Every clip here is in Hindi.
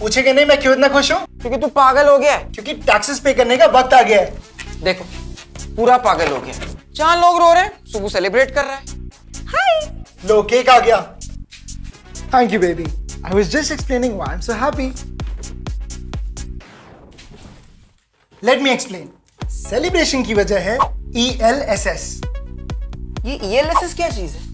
पूछेंगे नहीं मैं क्यों इतना खुश हूँ? क्योंकि तू पागल हो गया क्योंकि टैक्सेस पे करने का वक्त आ गया है। देखो पूरा पागल हो गया चार लोग रो रहे हैं सुबह सेलिब्रेट कर रहा है। हाय लो केक आ गया। Thank you baby I was just explaining why I am so happy let me explain celebration की वजह है E ELSS ये ईएलएसएस क्या चीज़ है?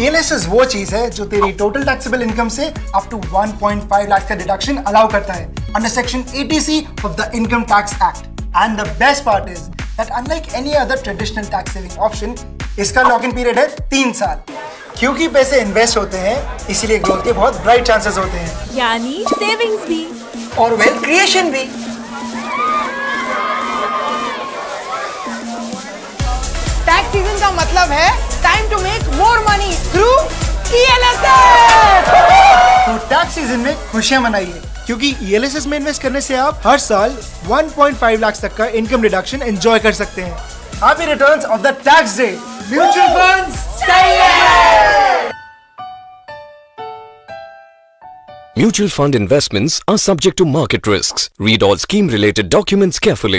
ELSS वो चीज़ है जो तेरी टोटल टैक्सेबल इनकम से अप टू 1.5 लाख का डिडक्शन अलाउ करता है under section 80C of the income tax act and the best part is that unlike any other traditional tax saving option इसका लॉक इन पीरियड है तीन साल। क्योंकि पैसे इन्वेस्ट होते हैं इसीलिए ग्रोथ के बहुत ब्राइट चांसेस होते हैं। यानी सेविंग्स भी। और वेल्थ क्रिएशन भी। टैक्स सीज़न का मतलब है टाइम टू मेक तो टैक्स सीज़न में खुशियाँ मनाइए क्योंकि ईएलएसएस में इन्वेस्ट करने से आप हर साल 1.5 लाख तक का इनकम डिडक्शन एंजॉय कर सकते हैं happy returns of the tax day mutual fund सही है Mutual fund investments are subject to market risks. Read all scheme related documents carefully.